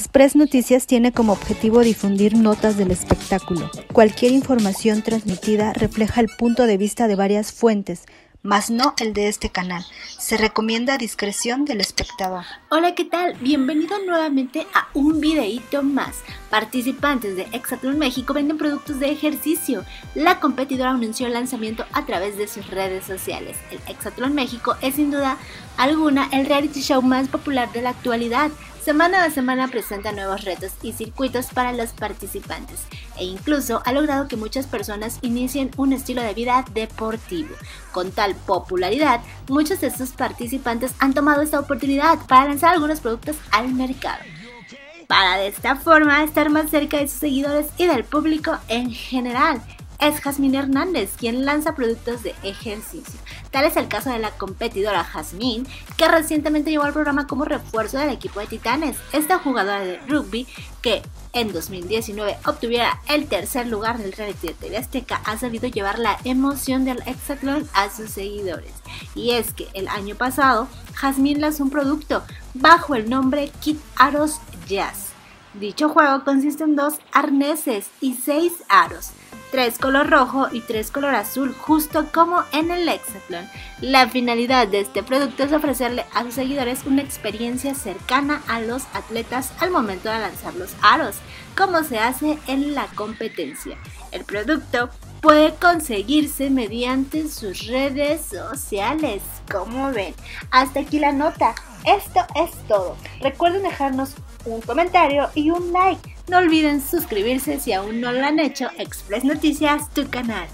Express Noticias tiene como objetivo difundir notas del espectáculo. Cualquier información transmitida refleja el punto de vista de varias fuentes, mas no el de este canal. Se recomienda discreción del espectador. Hola, ¿qué tal? Bienvenido nuevamente a un videíto más. Participantes de Exatlón México venden productos de ejercicio. La competidora anunció el lanzamiento a través de sus redes sociales. El Exatlón México es sin duda alguna el reality show más popular de la actualidad. Semana a semana presenta nuevos retos y circuitos para los participantes e incluso ha logrado que muchas personas inicien un estilo de vida deportivo. Con tal popularidad, muchos de sus participantes han tomado esta oportunidad para lanzar algunos productos al mercado para de esta forma estar más cerca de sus seguidores y del público en general. Es Jazmín Hernández quien lanza productos de ejercicio. Tal es el caso de la competidora Jazmín, que recientemente llegó al programa como refuerzo del equipo de Titanes. Esta jugadora de rugby, que en 2019 obtuviera el tercer lugar del reality de TV Azteca, ha sabido llevar la emoción del hexatlón a sus seguidores. Y es que el año pasado, Jazmín lanzó un producto bajo el nombre Kit Aros Jazz. Dicho juego consiste en dos arneses y seis aros, tres color rojo y tres color azul, justo como en el Hexatlón. La finalidad de este producto es ofrecerle a sus seguidores una experiencia cercana a los atletas al momento de lanzar los aros, como se hace en la competencia. El producto puede conseguirse mediante sus redes sociales, como ven. Hasta aquí la nota. Esto es todo. Recuerden dejarnos un comentario y un like. No olviden suscribirse si aún no lo han hecho. Express Noticias, tu canal.